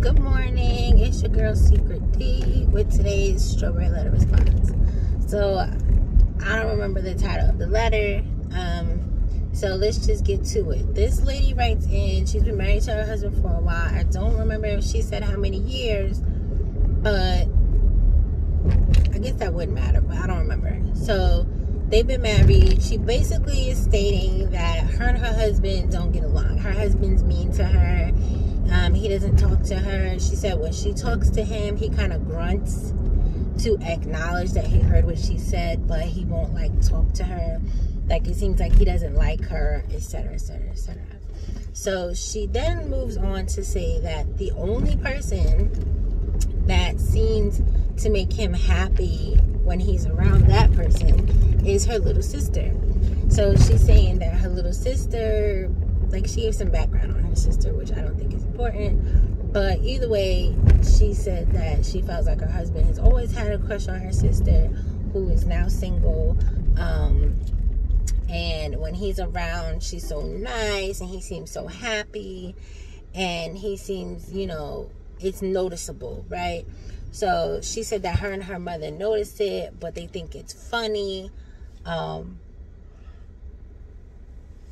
Good morning. It's your girl Seekret D with today's strawberry letter response. So I don't remember the title of the letter. Um, so let's just get to it. This lady writes in. She's been married to her husband for a while. I don't remember if she said how many years, but I guess that wouldn't matter. But I don't remember. So they've been married. She basically is stating that her and her husband don't get along. Her husband's mean to her. Um, he doesn't talk to her. She said when she talks to him, he kind of grunts to acknowledge that he heard what she said, but he won't like talk to her. Like it seems like he doesn't like her, etc., etc., etc. So she then moves on to say that the only person that seems to make him happy when he's around that person is her little sister. So she's saying that her little sister, like she gave some background on her sister, which I don't think is important. But either way, she said that she felt like her husband has always had a crush on her sister, who is now single. Um, and when he's around, she's so nice and he seems so happy. And he seems, you know, it's noticeable, right? So she said that her and her mother noticed it, but they think it's funny. Um,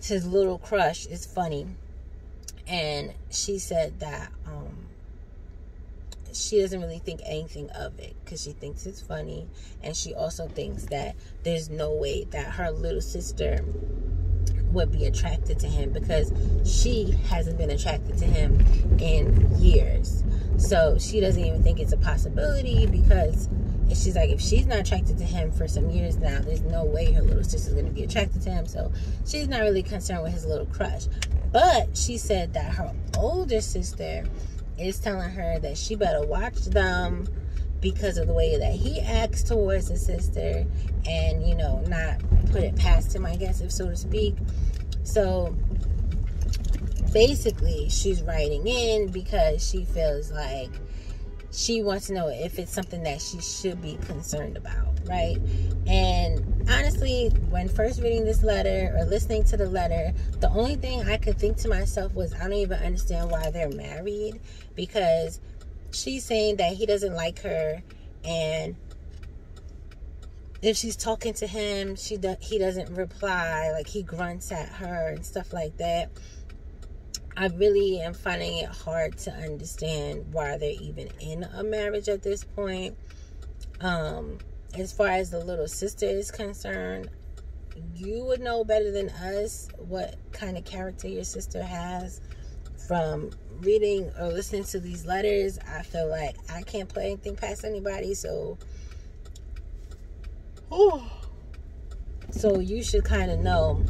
his little crush is funny. And she said that um, she doesn't really think anything of it because she thinks it's funny. And she also thinks that there's no way that her little sister would be attracted to him because she hasn't been attracted to him in years. So she doesn't even think it's a possibility because she's like, if she's not attracted to him for some years now, there's no way her little sister's going to be attracted to him. So she's not really concerned with his little crush. But she said that her older sister is telling her that she better watch them because of the way that he acts towards his sister and, you know, not put it past him, I guess, if so to speak. So basically she's writing in because she feels like she wants to know if it's something that she should be concerned about, right? And honestly, when first reading this letter or listening to the letter, the only thing I could think to myself was I don't even understand why they're married because she's saying that he doesn't like her and if she's talking to him, she do, he doesn't reply, like he grunts at her and stuff like that. I really am finding it hard to understand why they're even in a marriage at this point. Um, as far as the little sister is concerned, you would know better than us what kind of character your sister has from reading or listening to these letters. I feel like I can't put anything past anybody, so oh. so you should kind of know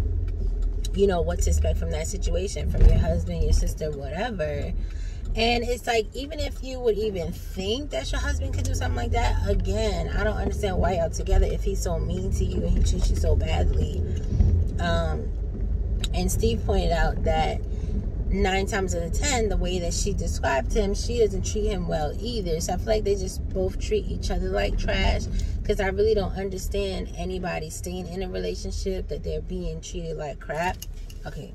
you know what to expect from that situation from your husband your sister whatever. And it's like even if you would even think that your husband could do something like that again i don't understand why y'all together if he's so mean to you and he treats you so badly. Um and steve pointed out that nine times out of ten the way that she described him she doesn't treat him well either. So i feel like they just both treat each other like trash because I really don't understand anybody staying in a relationship that they're being treated like crap. Okay,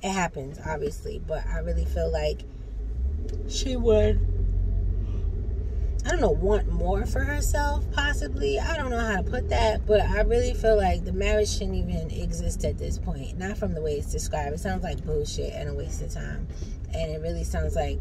it happens, obviously, but I really feel like she would, I don't know, want more for herself, possibly. I don't know how to put that, but I really feel like the marriage shouldn't even exist at this point. Not from the way it's described. It sounds like bullshit and a waste of time. And it really sounds like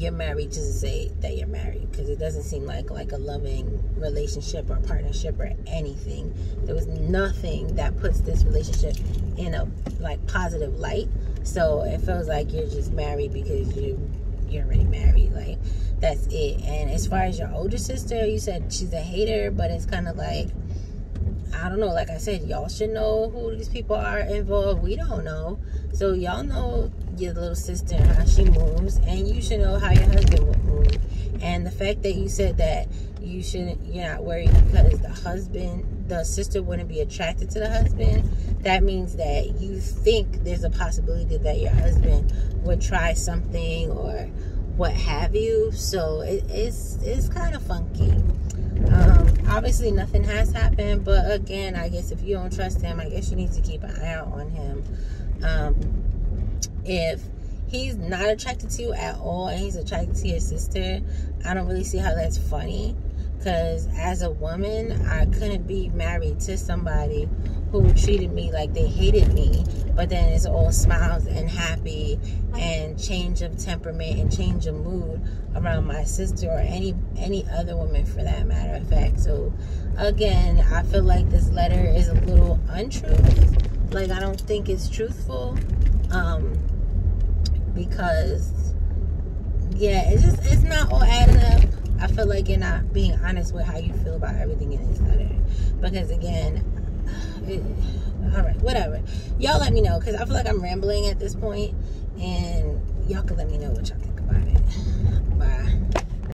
you're married just to say that you're married because it doesn't seem like like a loving relationship or partnership or anything. There was nothing that puts this relationship in a like positive light. So it feels like you're just married because you you're already married like that's it. And as far as your older sister you said she's a hater but it's kind of like I don't know. Like I said, y'all should know who these people are involved. We don't know. So y'all know your little sister how she moves, and you should know how your husband would move. And the fact that you said that you shouldn't, you're not worried because the husband, the sister wouldn't be attracted to the husband. That means that you think there's a possibility that your husband would try something or what have you. So it, it's it's kind of funky. Um, obviously, nothing has happened, but again, I guess if you don't trust him, I guess you need to keep an eye out on him. Um, if he's not attracted to you at all and he's attracted to your sister, I don't really see how that's funny. Because as a woman, I couldn't be married to somebody who treated me like they hated me, but then it's all smiles and happy and change of temperament and change of mood around my sister or any any other woman for that matter of fact. So again, I feel like this letter is a little untrue. Like I don't think it's truthful. Um because yeah, it's just it's not all adding up I feel like you're not being honest with how you feel about everything in this letter. Because again, all right, whatever. Y'all let me know because I feel like I'm rambling at this point, and y'all can let me know what y'all think about it. Bye.